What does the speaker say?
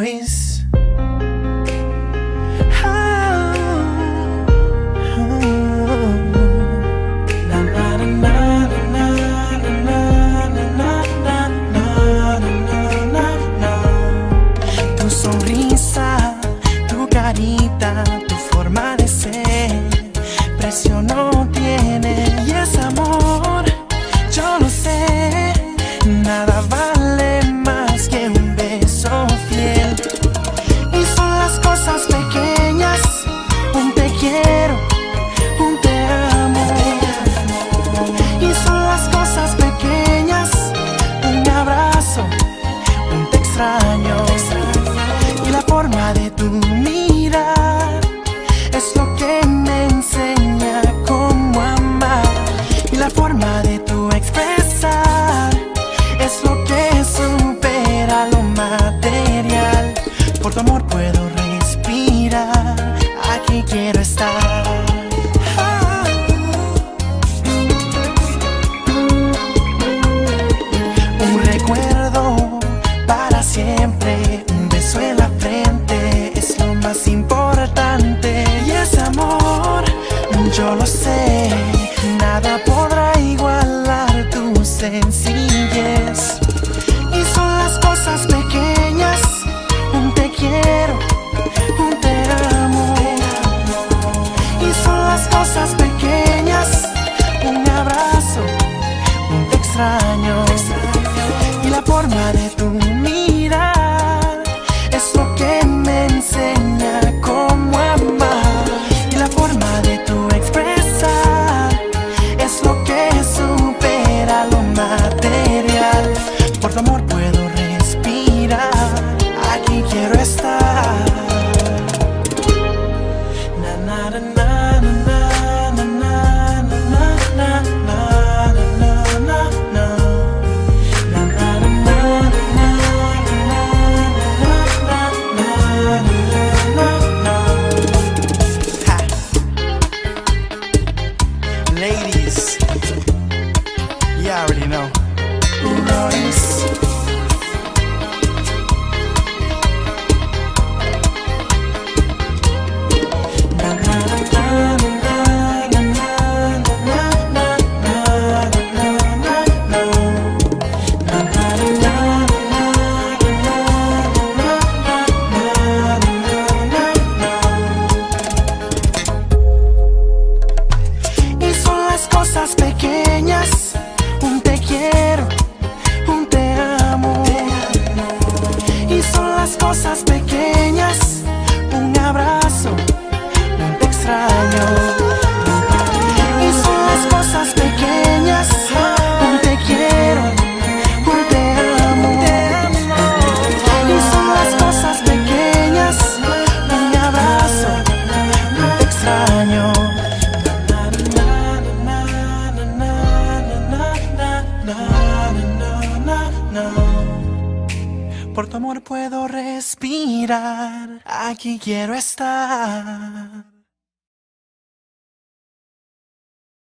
noise. de tu expresar es lo que supera lo material. Por tu amor puedo respirar, aquí quiero estar. Un recuerdo para siempre, un beso en la frente es lo más importante. Y ese amor, yo lo sé, nada podrá sencillez. material Por tu amor puedo respirar Aquí quiero estar na, na, na, Ladies I already know. Nice. pequeñas Por tu amor puedo respirar, aquí quiero estar.